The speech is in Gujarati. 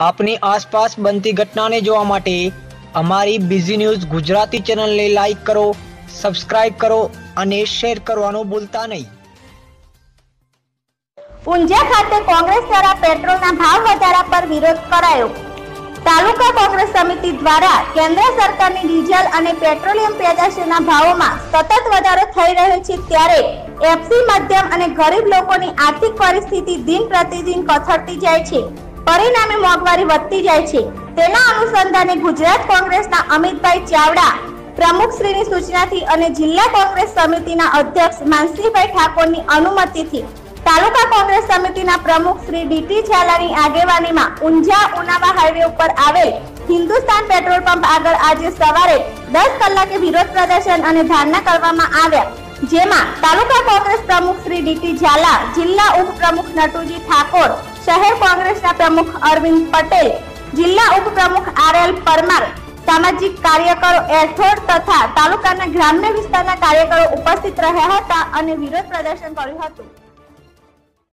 આપની આસપાસ બનતી ઘટનાને જોવા માટે અમારી બીઝી ન્યૂઝ ગુજરાતી ચેનલને લાઈક કરો સબસ્ક્રાઇબ કરો અને શેર કરવાનું ભૂલતા નહીં. ઊંઝા ખાતે કોંગ્રેસ દ્વારા પેટ્રોલના ભાવ વધારા પર વિરોધ કરાયો. તાલુકા કોંગ્રેસ સમિતિ દ્વારા કેન્દ્ર સરકારની ડીઝલ અને પેટ્રોલિયમ પેદાશોના ભાવોમાં સતત વધારો થઈ રહ્યો છે ત્યારે એફસી મધ્યમ અને ગરીબ લોકોની આર્થિક પરિસ્થિતિ દિન પ્રતિદિન કથળતી જાય છે. પરિણામે મોંઘવારી વધતી જાય છે. તેના અનુસંધાને ગુજરાત કોંગ્રેસના અમિતભાઈ ચાવડા પ્રમુખશ્રીની સૂચનાથી અને જિલ્લા કોંગ્રેસ સમિતિના અધ્યક્ષ માનસીભાઈ ઠાકોરની અનુમતિથી તાલુકા કોંગ્રેસ સમિતિના પ્રમુખ શ્રી ડીટી ઝાલાની આગેવાનીમાં ઊંઝા ઉનાવા હાઈવે ઉપર આવેલ હિન્દુસ્તાન પેટ્રોલ પંપ આગળ આજે સવારે દસ કલાકે વિરોધ પ્રદર્શન અને ધરણા કરવામાં આવ્યા, જેમાં તાલુકા કોંગ્રેસ પ્રમુખ શ્રી ડીટી ઝાલા, જિલ્લા ઉપપ્રમુખ નટુજી ઠાકોર, શહેર કોંગ્રેસના પ્રમુખ અરવિંદ પટેલ જિલ્લા ઉપપ્રમુખ આર એલ પરમાર, સામાજિક કાર્યકરો એઠોડ તથા તાલુકાના ગ્રામ્ય વિસ્તારના કાર્યકરો ઉપસ્થિત રહ્યા હતા અને વિરોધ પ્રદર્શન કર્યું હતું.